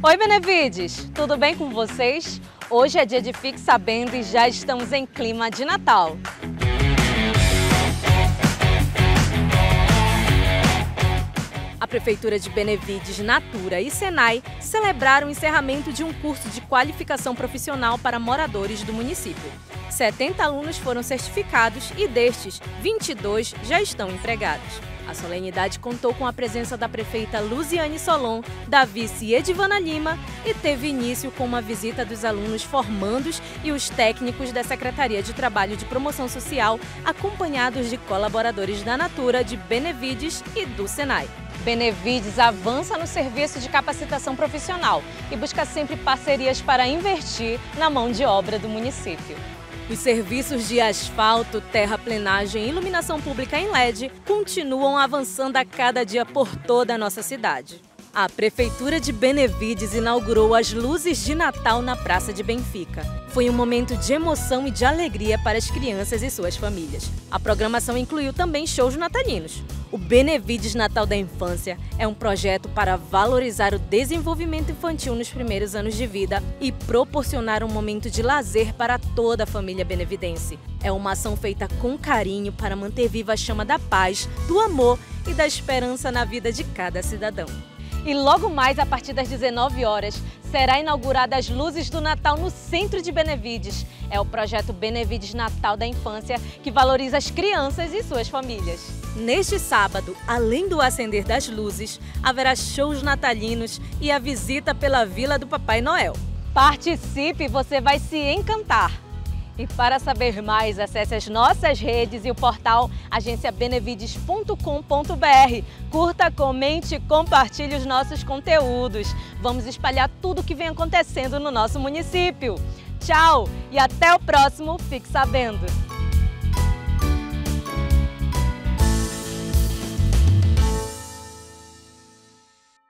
Oi, Benevides! Tudo bem com vocês? Hoje é dia de Fique Sabendo e já estamos em clima de Natal. A Prefeitura de Benevides, Natura e Senai celebraram o encerramento de um curso de qualificação profissional para moradores do município. 70 alunos foram certificados e destes, 22 já estão empregados. A solenidade contou com a presença da prefeita Luziane Solon, da vice Edivana Lima e teve início com uma visita dos alunos formandos e os técnicos da Secretaria de Trabalho de Promoção Social, acompanhados de colaboradores da Natura, de Benevides e do Senai. Benevides avança no serviço de capacitação profissional e busca sempre parcerias para investir na mão de obra do município. Os serviços de asfalto, terraplenagem e iluminação pública em LED continuam avançando a cada dia por toda a nossa cidade. A Prefeitura de Benevides inaugurou as luzes de Natal na Praça de Benfica. Foi um momento de emoção e de alegria para as crianças e suas famílias. A programação incluiu também shows natalinos. O Benevides Natal da Infância é um projeto para valorizar o desenvolvimento infantil nos primeiros anos de vida e proporcionar um momento de lazer para toda a família benevidense. É uma ação feita com carinho para manter viva a chama da paz, do amor e da esperança na vida de cada cidadão. E logo mais, a partir das 19 horas, será inaugurada as luzes do Natal no centro de Benevides. É o projeto Benevides Natal da Infância que valoriza as crianças e suas famílias. Neste sábado, além do acender das luzes, haverá shows natalinos e a visita pela Vila do Papai Noel. Participe, você vai se encantar! E para saber mais, acesse as nossas redes e o portal agenciabenevides.com.br. Curta, comente compartilhe os nossos conteúdos. Vamos espalhar tudo o que vem acontecendo no nosso município. Tchau e até o próximo Fique Sabendo!